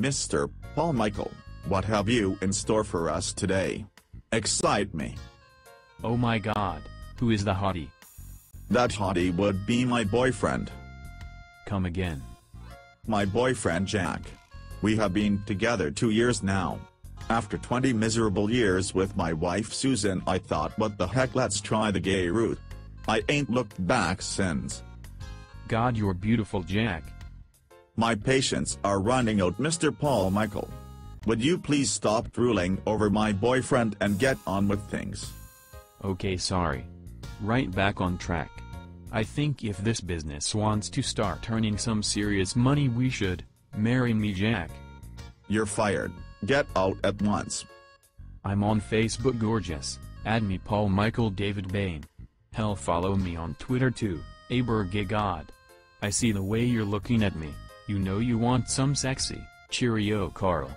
Mr. Paul Michael, what have you in store for us today? Excite me. Oh my god, who is the hottie? That hottie would be my boyfriend. Come again. My boyfriend Jack. We have been together two years now. After 20 miserable years with my wife Susan I thought what the heck let's try the gay route. I ain't looked back since. God you're beautiful Jack. My patience are running out Mr. Paul Michael. Would you please stop drooling over my boyfriend and get on with things? Okay sorry. Right back on track. I think if this business wants to start earning some serious money we should, marry me Jack. You're fired, get out at once. I'm on Facebook gorgeous, add me Paul Michael David Bain. Hell follow me on Twitter too, AberGayGod. I see the way you're looking at me, you know you want some sexy, cheerio Carl.